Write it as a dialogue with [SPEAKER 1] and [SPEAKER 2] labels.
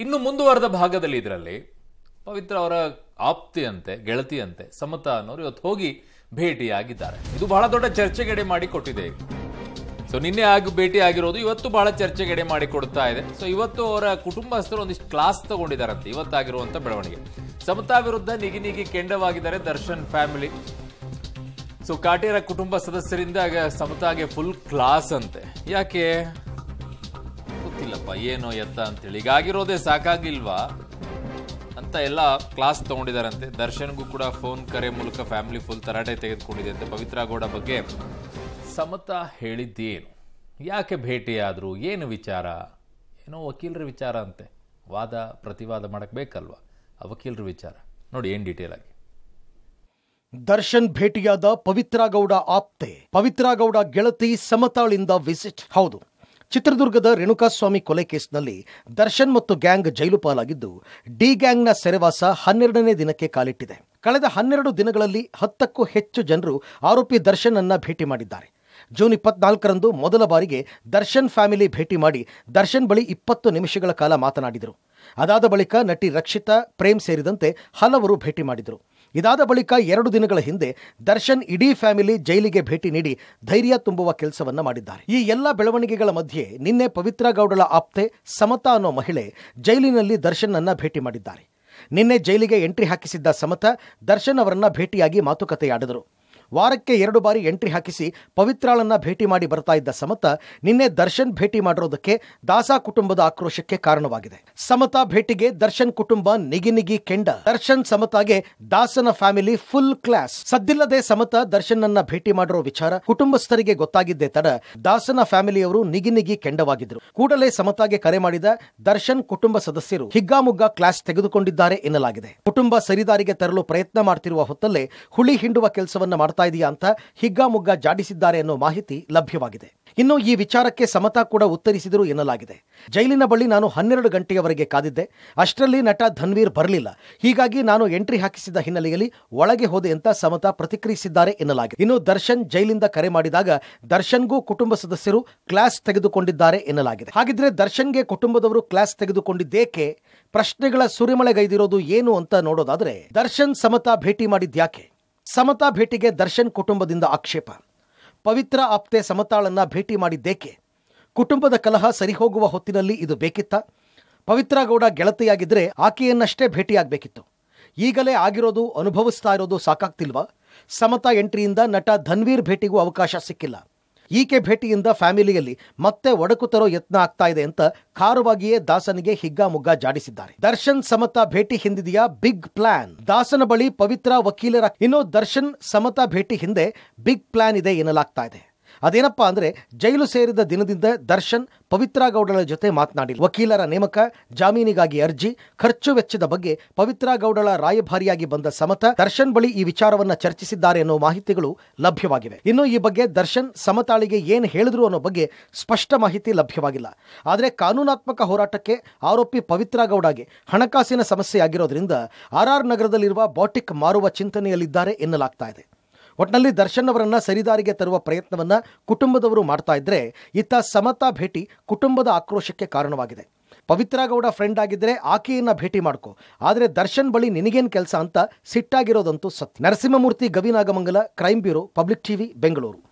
[SPEAKER 1] ಇನ್ನು ಮುಂದುವರೆದ ಭಾಗದಲ್ಲಿ ಇದರಲ್ಲಿ ಪವಿತ್ರ ಅವರ ಆಪ್ತಿಯಂತೆ, ಗೆಳತಿಯಂತೆ ಸಮತಾ ಅನ್ನೋರು ಇವತ್ತು ಹೋಗಿ ಭೇಟಿಯಾಗಿದ್ದಾರೆ. ಇದು ಬಹಳ ದೊಡ್ಡ ಚರ್ಚೆಗೆಡೆ ಮಾಡಿಕೊಟ್ಟಿದೆ ಸೊ ನಿನ್ನೆ ಆಗಿ ಭೇಟಿ ಆಗಿರೋದು ಇವತ್ತು ಬಹಳ ಚರ್ಚೆಗೆಡೆ ಮಾಡಿಕೊಡ್ತಾ ಇದೆ. ಸೊ ಇವತ್ತು ಅವರ ಕುಟುಂಬಸ್ಥರು ಒಂದಿಷ್ಟು ಕ್ಲಾಸ್ ತಗೊಂಡಿದ್ದಾರಂತೆ, ಇವತ್ತಾಗಿರುವಂತ ಬೆಳವಣಿಗೆ. ಸಮತಾ ವಿರುದ್ಧ ನಿಗಿ ನಿಗಿ ಕೆಂಡವಾಗಿದ್ದಾರೆ ದರ್ಶನ್ ಫ್ಯಾಮಿಲಿ ಸೊ ಕಾಟೇರ ಕುಟುಂಬ ಸದಸ್ಯರಿಂದ ಸಮತಾಗೆ ಫುಲ್ ಕ್ಲಾಸ್ ಅಂತೆ. ಯಾಕೆ? ಗೊತ್ತಿಲ್ಲಪ್ಪ ಏನು ಎತ್ತ ಅಂತೇಳಿ. ಈಗ ಆಗಿರೋದೇ ಸಾಕಾಗಿಲ್ವಾ? ಅಂತ ಎಲ್ಲ ಕ್ಲಾಸ್ ತಗೊಂಡಿದಾರಂತೆ. ದರ್ಶನ್ಗೂ ಕೂಡ ಫೋನ್ ಕರೆ ಮೂಲಕ ಫ್ಯಾಮಿಲಿ ಫುಲ್ ತರಾಟೆ ತೆಗೆದುಕೊಂಡಿದೆ ಅಂತ ಪವಿತ್ರ ಗೌಡ ಬಗ್ಗೆ ಸಮತ ಹೇಳಿದ್ದೇನು. ಯಾಕೆ ಭೇಟಿಯಾದ್ರು? ಏನು ವಿಚಾರ? ಏನೋ ವಕೀಲರ ವಿಚಾರ ಅಂತೆ. ವಾದ, ಪ್ರತಿವಾದ ಮಾಡಕ್ ಬೇಕಲ್ವಾ? ಆ ವಕೀಲರ ವಿಚಾರ. ನೋಡಿ ಏನ್ ಡೀಟೇಲ್ ಆಗಿ.
[SPEAKER 2] ದರ್ಶನ್ ಭೇಟಿಯಾದ ಪವಿತ್ರ ಗೌಡ ಆಪ್ತೆ. ಪವಿತ್ರ ಗೌಡ ಗೆಳತಿ ಸಮತಾಳಿಂದ ವಿಸಿಟ್ ಹೌದು. ಚಿತ್ರದುರ್ಗದ ರೇಣುಕಾಸ್ವಾಮಿ ಕೊಲೆ ಕೇಸ್ನಲ್ಲಿ ದರ್ಶನ್ ಮತ್ತು ಗ್ಯಾಂಗ್ ಜೈಲು ಪಾಲಾಗಿದ್ದು, ಡಿ ಗ್ಯಾಂಗ್ನ ಸೆರೆವಾಸ ಹನ್ನೆರಡನೇ ದಿನಕ್ಕೆ ಕಾಲಿಟ್ಟಿದೆ. ಕಳೆದ ಹನ್ನೆರಡು ದಿನಗಳಲ್ಲಿ ಹತ್ತಕ್ಕೂ ಹೆಚ್ಚು ಜನರು ಆರೋಪಿ ದರ್ಶನ್ ಅನ್ನ ಭೇಟಿ ಮಾಡಿದ್ದಾರೆ. ಜೂನ್ ಇಪ್ಪತ್ನಾಲ್ಕರಂದು ಮೊದಲ ಬಾರಿಗೆ ದರ್ಶನ್ ಫ್ಯಾಮಿಲಿ ಭೇಟಿ ಮಾಡಿ ದರ್ಶನ್ ಬಳಿ ಇಪ್ಪತ್ತು ನಿಮಿಷಗಳ ಕಾಲ ಮಾತನಾಡಿದರು. ಅದಾದ ಬಳಿಕ ನಟಿ ರಕ್ಷಿತಾ, ಪ್ರೇಮ್ ಸೇರಿದಂತೆ ಹಲವರು ಭೇಟಿ ಮಾಡಿದರು. ಇದಾದ ಬಳಿಕ ಎರಡು ದಿನಗಳ ಹಿಂದೆ ದರ್ಶನ್ ಇಡೀ ಫ್ಯಾಮಿಲಿ ಜೈಲಿಗೆ ಭೇಟಿ ನೀಡಿ ಧೈರ್ಯ ತುಂಬುವ ಕೆಲಸವನ್ನ ಮಾಡಿದ್ದಾರೆ. ಈ ಎಲ್ಲ ಬೆಳವಣಿಗೆಗಳ ಮಧ್ಯೆ ನಿನ್ನೆ ಪವಿತ್ರ ಗೌಡಳ ಆಪ್ತೆ ಸಮತಾ ಅನ್ನೋ ಮಹಿಳೆ ಜೈಲಿನಲ್ಲಿ ದರ್ಶನ್ ಅನ್ನ ಭೇಟಿ ಮಾಡಿದ್ದಾರೆ. ನಿನ್ನೆ ಜೈಲಿಗೆ ಎಂಟ್ರಿ ಹಾಕಿಸಿದ್ದ ಸಮತಾ ದರ್ಶನ್ ಅವರನ್ನ ಭೇಟಿಯಾಗಿ ಮಾತುಕತೆಯಾಡಿದರು. ವಾರಕ್ಕೆ ಎರಡು ಬಾರಿ ಎಂಟ್ರಿ ಹಾಕಿಸಿ ಪವಿತ್ರಾಳನ್ನ ಭೇಟಿ ಮಾಡಿ ಬರ್ತಾ ಇದ್ದ ಸಮತ ನಿನ್ನೆ ದರ್ಶನ್ ಭೇಟಿ ಮಾಡಿರೋದಕ್ಕೆ ದಾಸಾ ಕುಟುಂಬದ ಆಕ್ರೋಶಕ್ಕೆ ಕಾರಣವಾಗಿದೆ. ಸಮತಾ ಭೇಟಿಗೆ ದರ್ಶನ್ ಕುಟುಂಬ ನಿಗಿ ನಿಗಿ ಕೆಂಡ. ದರ್ಶನ್ ಸಮತಾಗೆ ದಾಸನ ಫ್ಯಾಮಿಲಿ ಫುಲ್ ಕ್ಲಾಸ್. ಸದ್ದಿಲ್ಲದೆ ಸಮತ ದರ್ಶನ್ ಅನ್ನ ಭೇಟಿ ಮಾಡಿರೋ ವಿಚಾರ ಕುಟುಂಬಸ್ಥರಿಗೆ ಗೊತ್ತಾಗಿದ್ದೇ ತಡ ದಾಸನ ಫ್ಯಾಮಿಲಿಯವರು ನಿಗಿ ನಿಗಿ ಕೆಂಡವಾಗಿದ್ರು. ಕೂಡಲೇ ಸಮತಾಗೆ ಕರೆ ಮಾಡಿದ ದರ್ಶನ್ ಕುಟುಂಬ ಸದಸ್ಯರು ಹಿಗ್ಗಾಮುಗ್ಗಾ ಕ್ಲಾಸ್ ತೆಗೆದುಕೊಂಡಿದ್ದಾರೆ ಎನ್ನಲಾಗಿದೆ. ಕುಟುಂಬ ಸರಿದಾರಿಗೆ ತರಲು ಪ್ರಯತ್ನ ಮಾಡ್ತಿರುವ ಹೊತ್ತಲ್ಲೇ ಹುಳಿ ಹಿಂಡುವ ಕೆಲಸವನ್ನ ಮಾಡ್ತಾ ಇದೆಯಾ ಅಂತ ಹಿಗ್ಗಾಮುಗ್ಗ ಜಾಡಿಸಿದ್ದಾರೆ ಅನ್ನೋ ಮಾಹಿತಿ ಲಭ್ಯವಾಗಿದೆ. ಇನ್ನು ಈ ವಿಚಾರಕ್ಕೆ ಸಮತಾ ಕೂಡ ಉತ್ತರಿಸಿದರು ಎನ್ನಲಾಗಿದೆ. ಜೈಲಿನ ಬಳಿ ನಾನು ಹನ್ನೆರಡು ಗಂಟೆಯವರೆಗೆ ಕಾದಿದ್ದೆ. ಅಷ್ಟರಲ್ಲಿ ನಟ ಧನ್ವೀರ್ ಬರಲಿಲ್ಲ. ಹೀಗಾಗಿ ನಾನು ಎಂಟ್ರಿ ಹಾಕಿಸಿದ ಹಿನ್ನೆಲೆಯಲ್ಲಿ ಒಳಗೆ ಹೋದೆ ಅಂತ ಸಮತಾ ಪ್ರತಿಕ್ರಿಯಿಸಿದ್ದಾರೆ ಎನ್ನಲಾಗಿದೆ. ಇನ್ನು ದರ್ಶನ್ ಜೈಲಿಂದ ಕರೆ ಮಾಡಿದಾಗ ದರ್ಶನ್ಗೂ ಕುಟುಂಬ ಸದಸ್ಯರು ಕ್ಲಾಸ್ ತೆಗೆದುಕೊಂಡಿದ್ದಾರೆ ಎನ್ನಲಾಗಿದೆ. ಹಾಗಿದ್ರೆ ದರ್ಶನ್ಗೆ ಕುಟುಂಬದವರು ಕ್ಲಾಸ್ ತೆಗೆದುಕೊಂಡಿದ್ದೇಕೆ? ಪ್ರಶ್ನೆಗಳ ಸುರಿಮಳೆಗೈದಿರೋದು ಏನು ಅಂತ ನೋಡೋದಾದ್ರೆ ದರ್ಶನ್ ಸಮತಾ ಭೇಟಿ ಮಾಡಿದ್ಯಾಕೆ ಸಮತಾ ಭೇಟಿಗೆ ದರ್ಶನ್ ಕುಟುಂಬದಿಂದ ಆಕ್ಷೇಪ. ಪವಿತ್ರ ಆಪ್ತೆ ಸಮತಾಳನ್ನ ಭೇಟಿ ಮಾಡಿದ್ದೇಕೆ? ಕುಟುಂಬದ ಕಲಹ ಸರಿಹೋಗುವ ಹೊತ್ತಿನಲ್ಲಿ ಇದು ಬೇಕಿತ್ತ? ಪವಿತ್ರ ಗೌಡ ಗೆಳತಿಯಾಗಿದ್ರೆ ಆಕೆಯನ್ನಷ್ಟೇ ಭೇಟಿಯಾಗಬೇಕಿತ್ತು. ಈಗಲೇ ಆಗಿರೋದು, ಅನುಭವಿಸ್ತಾ ಇರೋದು ಸಾಕಾಗ್ತಿಲ್ವಾ? ಸಮತಾ ಎಂಟ್ರಿಯಿಂದ ನಟ ಧನ್ವೀರ್ ಭೇಟಿಗೂ ಅವಕಾಶ ಸಿಕ್ಕಿಲ್ಲ. ಈಕೆ ಭೇಟಿಯಿಂದ ಫ್ಯಾಮಿಲಿಯಲ್ಲಿ ಮತ್ತೆ ಒಡಕು ತರೋ ಯತ್ನ ಆಗ್ತಾ ಇದೆ ಅಂತ ಖಾರವಾಗಿಯೇ ದಾಸನಿಗೆ ಹಿಗ್ಗಾಮುಗ್ಗ ಜಾಡಿಸಿದ್ದಾರೆ. ದರ್ಶನ್ ಸಮತಾ ಭೇಟಿ ಹಿಂದಿದೆಯಾ ಬಿಗ್ ಪ್ಲಾನ್. ದಾಸನ ಬಳಿ ಪವಿತ್ರ ವಕೀಲರ ಇನ್ನು ದರ್ಶನ್ ಸಮತಾ ಭೇಟಿ ಹಿಂದೆ ಬಿಗ್ ಪ್ಲಾನ್ ಇದೆ ಎನ್ನಲಾಗ್ತಾ ಇದೆ. ಅದೇನಪ್ಪಾ ಅಂದ್ರೆ ಜೈಲು ಸೇರಿದ ದಿನದಿಂದ ದರ್ಶನ್ ಪವಿತ್ರ ಗೌಡರ ಜೊತೆ ಮಾತನಾಡಿ ವಕೀಲರ ನೇಮಕ, ಜಾಮೀನಿಗಾಗಿ ಅರ್ಜಿ, ಖರ್ಚು ವೆಚ್ಚದ ಬಗ್ಗೆ ಪವಿತ್ರ ಗೌಡಳ ರಾಯಭಾರಿಯಾಗಿ ಬಂದ ಸಮತ ದರ್ಶನ್ ಬಳಿ ಈ ವಿಚಾರವನ್ನ ಚರ್ಚಿಸಿದ್ದಾರೆ ಅನ್ನೋ ಮಾಹಿತಿಗಳು ಲಭ್ಯವಾಗಿವೆ. ಇನ್ನು ಈ ಬಗ್ಗೆ ದರ್ಶನ್ ಸಮತಾಳಿಗೆ ಏನು ಹೇಳಿದ್ರು ಅನ್ನೋ ಬಗ್ಗೆ ಸ್ಪಷ್ಟ ಮಾಹಿತಿ ಲಭ್ಯವಾಗಿಲ್ಲ. ಆದರೆ ಕಾನೂನಾತ್ಮಕ ಹೋರಾಟಕ್ಕೆ ಆರೋಪಿ ಪವಿತ್ರ ಗೌಡಗೆ ಹಣಕಾಸಿನ ಸಮಸ್ಯೆ ಆಗಿರೋದ್ರಿಂದ ಆರ್ ಆರ್ ನಗರದಲ್ಲಿರುವ ಬಾಟಿಕ್ ಮಾರುವ ಚಿಂತನೆಯಲ್ಲಿದ್ದಾರೆ ಎನ್ನಲಾಗ್ತಾ ಇದೆ. ಒಟ್ನಲ್ಲಿ ದರ್ಶನ್ ಅವರನ್ನ ಸರಿದಾರಿಗೆ ತರುವ ಪ್ರಯತ್ನವನ್ನ ಕುಟುಂಬದವರು ಮಾಡ್ತಾ ಇದ್ರೆ ಇತ್ತ ಸಮತಾ ಭೇಟಿ ಕುಟುಂಬದ ಆಕ್ರೋಶಕ್ಕೆ ಕಾರಣವಾಗಿದೆ. ಪವಿತ್ರ ಗೌಡ ಫ್ರೆಂಡ್ ಆಗಿದ್ರೆ ಆಕೆಯನ್ನ ಭೇಟಿ ಮಾಡ್ಕೊ. ಆದ್ರೆ ದರ್ಶನ್ ಬಳಿ ನಿನಗೇನ್ ಕೆಲಸ ಅಂತ ಸಿಟ್ಟಾಗಿರೋದಂತೂ ಸತ್ಯ. Narasimhamurthy Gavinagamangala crime bureau, Public TV, Bengaluru.